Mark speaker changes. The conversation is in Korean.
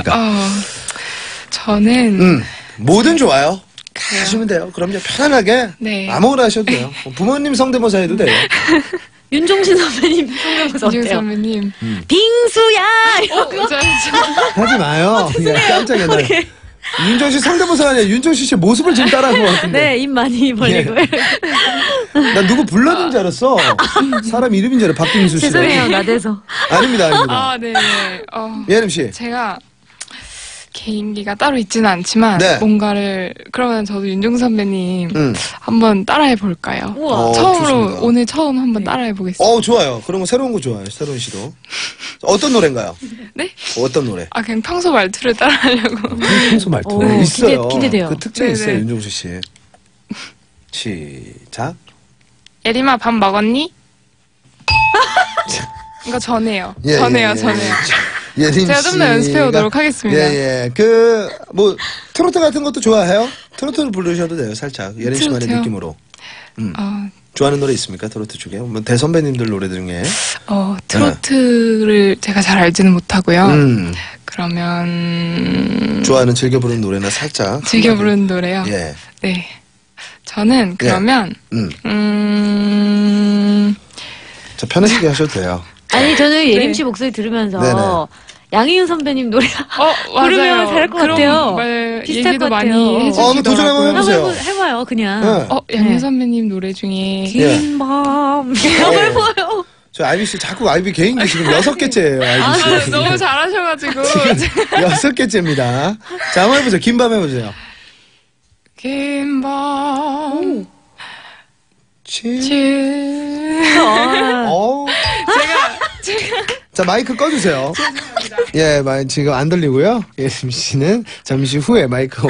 Speaker 1: 어떻습니까?
Speaker 2: 어, 저는
Speaker 1: 음, 뭐든 좋아요. 하시면 돼요. 그럼요. 편안하게
Speaker 2: 네.
Speaker 1: 아무거나 하셔도 돼요. 부모님 성대모사 해도 돼요.
Speaker 3: 윤종신 선배님 성대모사 어때요?
Speaker 2: 선배님.
Speaker 3: 빙수야!
Speaker 2: 어,
Speaker 3: 이러고.
Speaker 2: 저, 저,
Speaker 1: 하지 마요. 야, 깜짝이야. 나. 윤정씨 성대모사 아니야. 윤정씨 씨 모습을 지금 따라한 것 같은데.
Speaker 3: 네, 입 많이 벌리고.
Speaker 1: 나 누구 불렀는 줄 알았어. 사람 이름인 줄 알아. 박빙수 씨.
Speaker 3: 죄송해요, 나대서.
Speaker 1: 아닙니다, 아닙니다.
Speaker 2: 아, 네. 어,
Speaker 1: 예림 씨.
Speaker 2: 제가 개인기가 따로 있지는 않지만
Speaker 1: 네.
Speaker 2: 뭔가를 그러면 저도 윤종 선배님
Speaker 1: 음.
Speaker 2: 한번 따라해 볼까요?
Speaker 3: 우와.
Speaker 1: 어,
Speaker 2: 처음으로
Speaker 1: 좋습니다.
Speaker 2: 오늘 처음 한번 따라해 보겠습니다.
Speaker 1: 어, 좋아요. 그런 거 새로운 거 좋아요. 새로운 시도. 어떤 노래인가요?
Speaker 2: 네?
Speaker 1: 어떤 노래?
Speaker 2: 아 그냥 평소 말투를 따라하려고.
Speaker 1: 평소 말투.
Speaker 3: 오,
Speaker 1: 네, 있어요.
Speaker 3: 기대- 기대 돼요.
Speaker 1: 그 특징
Speaker 2: 네네.
Speaker 1: 있어요, 윤종수 씨. 시작.
Speaker 2: 예림아 밥 먹었니? 이거 전해요.
Speaker 1: 예,
Speaker 2: 전해요,
Speaker 1: 예, 예.
Speaker 2: 전해요.
Speaker 1: 예림
Speaker 2: 제가 좀 더 연습해 오도록 하겠습니다.
Speaker 1: 예, 예. 그, 뭐, 트로트 같은 것도 좋아해요? 트로트를 부르셔도 돼요, 살짝. 예림 씨만의
Speaker 2: 트로트요?
Speaker 1: 느낌으로. 음.
Speaker 2: 어,
Speaker 1: 좋아하는 노래 있습니까? 트로트 중에? 뭐, 대선배님들 노래 중에.
Speaker 2: 어, 트로트를 제가 잘 알지는 못하고요.
Speaker 1: 음.
Speaker 2: 그러면
Speaker 1: 좋아하는 즐겨 부르는 노래나 살짝.
Speaker 2: 즐겨
Speaker 1: 한마디.
Speaker 2: 부르는 노래요.
Speaker 1: 예.
Speaker 2: 네. 저는 그러면
Speaker 1: 음.
Speaker 2: 음,
Speaker 1: 자, 편하시게 하셔도 돼요.
Speaker 3: 아니, 저는 예림
Speaker 2: 네.
Speaker 3: 씨 목소리 들으면서
Speaker 1: 네네.
Speaker 3: 양희은 선배님 노래
Speaker 2: 어, 맞아요.
Speaker 3: 부르면 잘할 것 같아요.
Speaker 2: 말
Speaker 3: 비슷할 것 같아요.
Speaker 2: 많이
Speaker 3: 어.
Speaker 1: 한번 도전 한번 해보세요.
Speaker 3: 해봐요, 그냥.
Speaker 1: 네.
Speaker 2: 어, 양희
Speaker 3: 네.
Speaker 2: 선배님 노래 중에
Speaker 1: 예.
Speaker 3: 긴 밤.
Speaker 1: 예.
Speaker 3: 한번 해봐요.
Speaker 1: 저 아이비 씨 자꾸 아이비 개인기 지금 여섯 개째예요, 아이비
Speaker 2: 아,
Speaker 1: 씨.
Speaker 2: 너무 잘하셔가지고
Speaker 1: 여섯 개째입니다. 자, 한번 해보세요. 김밤 해보세요.
Speaker 2: 긴밤
Speaker 1: 치. 자, 마이크 꺼주세요. 예, 마, 지금 안 들리고요. 예림 씨는 잠시 후에 마이크